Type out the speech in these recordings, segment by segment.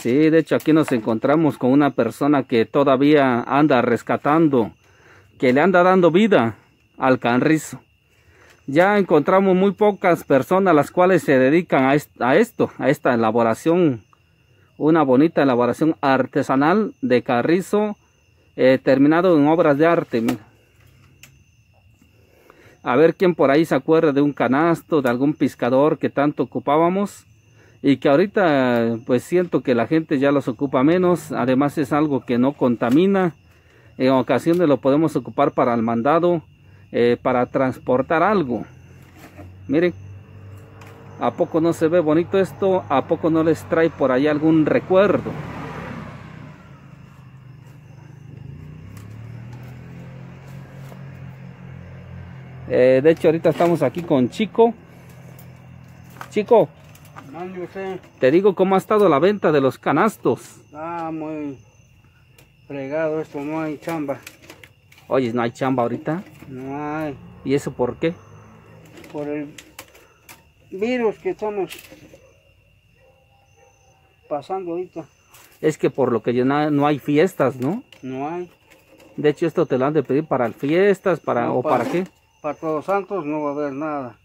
Sí, de hecho aquí nos encontramos con una persona que todavía anda rescatando, que le anda dando vida al canrizo. Ya encontramos muy pocas personas las cuales se dedican a, esto, a esta elaboración, una bonita elaboración artesanal de carrizo eh, terminado en obras de arte. A ver quién por ahí se acuerda de un canasto, de algún pescador que tanto ocupábamos y que ahorita pues siento que la gente ya los ocupa menos, además es algo que no contamina, en ocasiones lo podemos ocupar para el mandado, eh, para transportar algo. Miren, ¿a poco no se ve bonito esto? ¿A poco no les trae por ahí algún recuerdo? Eh, de hecho ahorita estamos aquí con Chico. Chico, te digo cómo ha estado la venta de los canastos. Ah, muy fregado esto, no hay chamba. Oye, ¿no hay chamba ahorita? No hay. ¿Y eso por qué? Por el virus que estamos pasando ahorita. Es que por lo que ya no hay fiestas, ¿no? No hay. De hecho, esto te lo han de pedir para fiestas, para o para, para qué? Para todos santos no va a haber nada.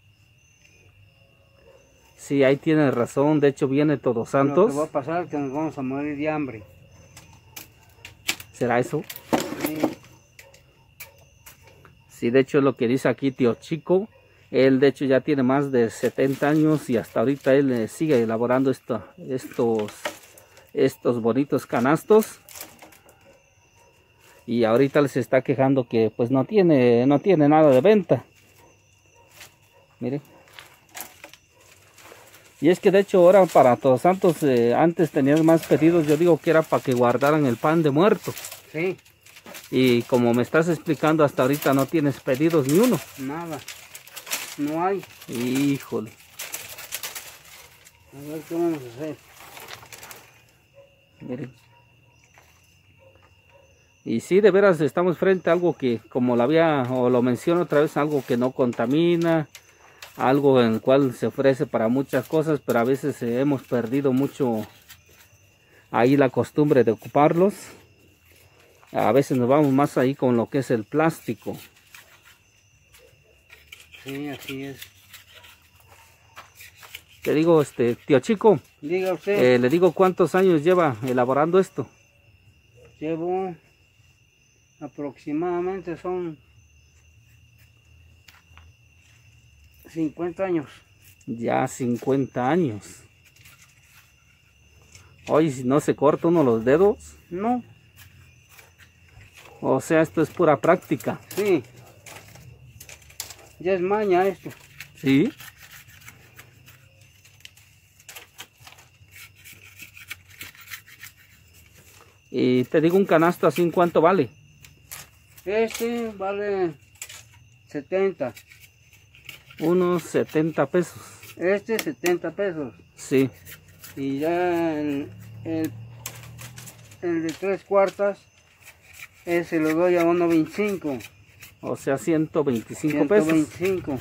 Sí, ahí tienes razón. De hecho, viene Todos Santos. Lo que va a pasar es que nos vamos a morir de hambre. ¿Será eso? Sí. Sí, de hecho es lo que dice aquí tío Chico. Él de hecho ya tiene más de 70 años y hasta ahorita él eh, sigue elaborando esto, estos, estos bonitos canastos. Y ahorita les está quejando que pues no tiene, no tiene nada de venta. Miren. Y es que de hecho ahora para Todos Santos eh, antes tenían más pedidos, yo digo que era para que guardaran el pan de muerto. Sí. Y como me estás explicando hasta ahorita no tienes pedidos ni uno. Nada. No hay. Híjole. A ver qué vamos a hacer. Miren. Y sí, de veras estamos frente a algo que, como lo había, o lo menciono otra vez, algo que no contamina, algo en el cual se ofrece para muchas cosas, pero a veces eh, hemos perdido mucho ahí la costumbre de ocuparlos. A veces nos vamos más ahí con lo que es el plástico. Sí, así es. Te digo, este, tío chico. Diga usted. Eh, le digo cuántos años lleva elaborando esto. Llevo aproximadamente son 50 años. Ya 50 años. Oye, si no se corta uno los dedos. No. O sea, esto es pura práctica. Sí. Ya es maña esto. Sí. Y te digo un canasto así, ¿en cuánto vale? Este vale 70 unos 70 pesos. Este 70 pesos. Sí. Y ya el, el, de tres cuartas, ese lo doy a 1.25. O sea, 125 pesos. 125.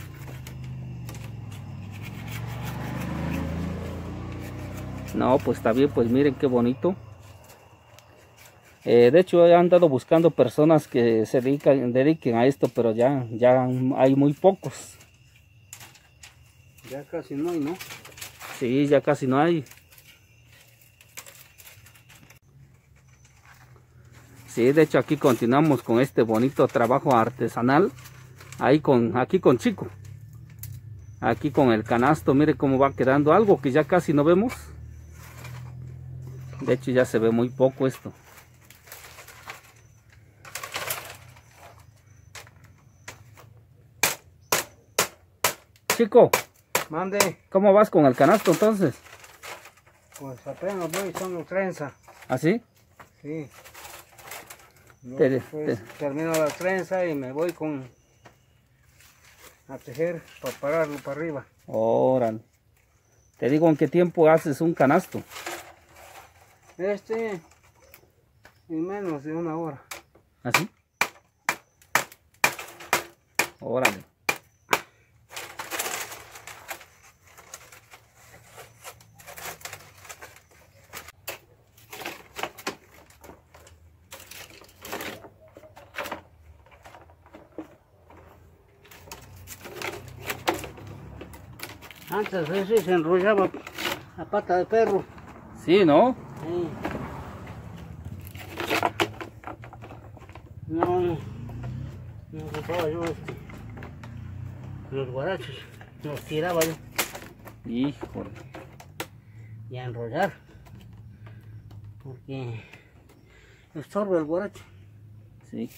No, pues está bien, pues miren qué bonito. Eh, de hecho, he andado buscando personas que se dedican, dediquen a esto, pero ya, ya hay muy pocos. Ya casi no hay, ¿no? Sí, ya casi no hay. Sí, de hecho aquí continuamos con este bonito trabajo artesanal. Ahí con, aquí con Chico. Aquí con el canasto, mire cómo va quedando. Algo que ya casi no vemos. De hecho ya se ve muy poco esto. Chico. Mande. ¿Cómo vas con el canasto entonces? Pues apenas voy echando trenza. ¿Ah, sí? Sí. termino la trenza y me voy con a tejer para pararlo para arriba. Órale. Te digo en qué tiempo haces un canasto. Este en menos de una hora. ¿Así? ¿Ah, Órale. Antes eso se enrollaba a pata de perro. Sí, ¿no? Sí. No, no. No ocupaba yo este. Los guarachos. Los tiraba yo. Híjole. Y a enrollar. Porque estorba el guaracho. Sí.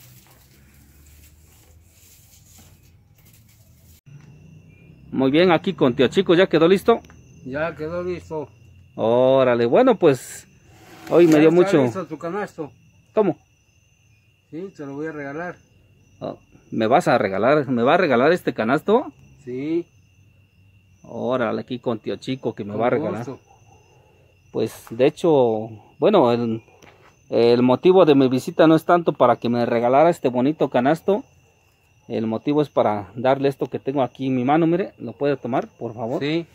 Muy bien, aquí con tío Chico, ¿ya quedó listo? Ya quedó listo. Órale, bueno, pues hoy me dio mucho... listo tu canasto. ¿Cómo? Sí, te lo voy a regalar. Oh, ¿Me vas a regalar, me va a regalar este canasto? Sí. Órale, aquí con tío Chico que me con va a regalar. gusto. Pues de hecho, bueno, el, el motivo de mi visita no es tanto para que me regalara este bonito canasto. El motivo es para darle esto que tengo aquí en mi mano, mire, lo puede tomar, por favor. Sí.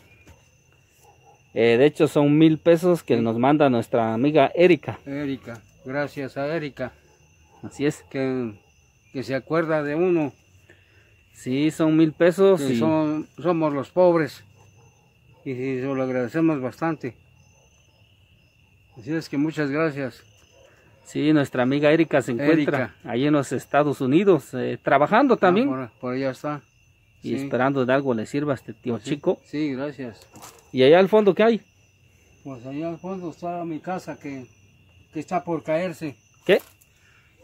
Eh, de hecho son mil pesos que nos manda nuestra amiga Erika. Erika. Gracias a Erika. Así es. Que, que se acuerda de uno. Sí, son mil pesos. Que y- son- somos los pobres. Y se lo agradecemos bastante. Así es que muchas gracias. Sí, nuestra amiga Erika se encuentra ahí en los Estados Unidos, eh, trabajando también Ah, por, por allá está. y Sí. esperando de algo le sirva a este tío Sí, chico. Sí, gracias. Y allá al fondo, ¿qué hay? Pues allá al fondo está mi casa que, que está por caerse. ¿Qué?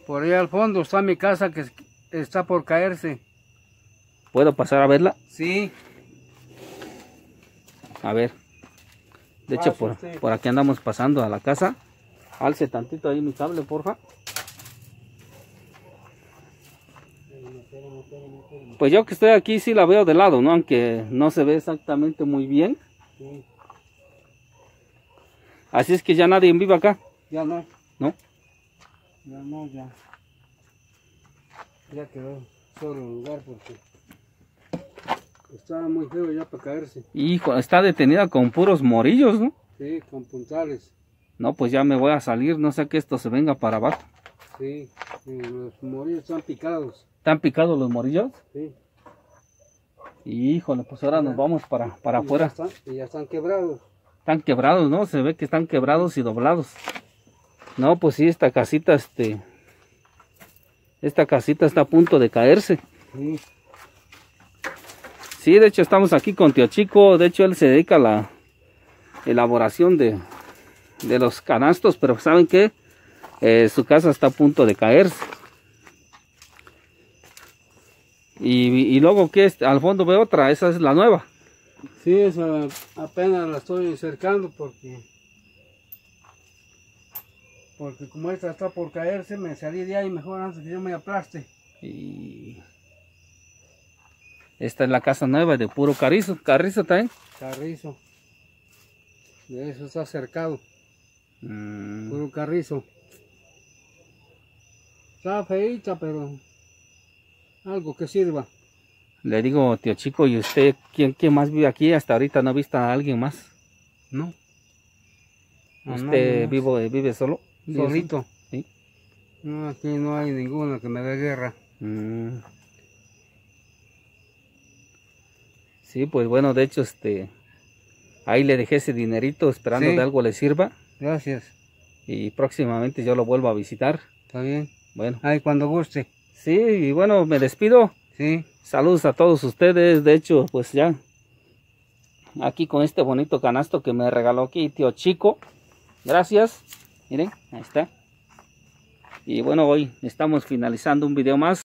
Por allá al fondo está mi casa que está por caerse. ¿Puedo pasar a verla? Sí. A ver. De hecho, por, por aquí andamos pasando a la casa. Alce tantito ahí mi cable, porfa. Pues yo que estoy aquí sí la veo de lado, ¿no? Aunque no se ve exactamente muy bien. Sí. Así es que ya nadie vive acá, Ya no. ¿no? Ya no, ya. Ya quedó solo el lugar porque estaba muy feo ya para caerse. Hijo, está detenida con puros morillos, ¿no? Sí, con puntales. No, pues ya me voy a salir, no sé que esto se venga para abajo. Sí, los morillos están picados. ¿Están picados los morillos? Sí. Híjole, pues ahora nos vamos para, para Y ya afuera. están- Y ya están quebrados. Están quebrados, ¿no? Se ve que están quebrados y doblados. No, pues sí, esta casita, este... Esta casita está a punto de caerse. Sí. Sí, de hecho estamos aquí con Tío Chico. De hecho él se dedica a la elaboración de, de los canastos. Pero ¿saben qué? Eh, su casa está a punto de caerse. Y, y luego que al fondo ve otra, esa es la nueva. Sí, esa apenas la estoy cercando porque porque como esta está por caerse me salí de ahí mejor antes que yo me aplaste. Y esta es la casa nueva de puro carrizo. Carrizo también. Carrizo. De eso está cercado, Mm, puro carrizo. Está feita, pero algo que sirva. le digo, tío chico, ¿y usted quién, quién más vive aquí? Hasta ahorita no he visto a alguien más. No. ¿Usted vivo, vive solo? ¿Vive solo? Solito. Sí. No, aquí no hay ninguno que me dé guerra. Mm. Sí, pues bueno, de hecho, este, ahí le dejé ese dinerito esperando Sí. de algo le sirva Gracias. y próximamente yo lo vuelvo a visitar. Está bien. Bueno, Ay, cuando guste. sí, y bueno, me despido. Sí. Saludos a todos ustedes. De hecho, pues ya aquí con este bonito canasto que me regaló aquí tío Chico. Gracias. Miren, ahí está. Y bueno, hoy estamos finalizando un video más.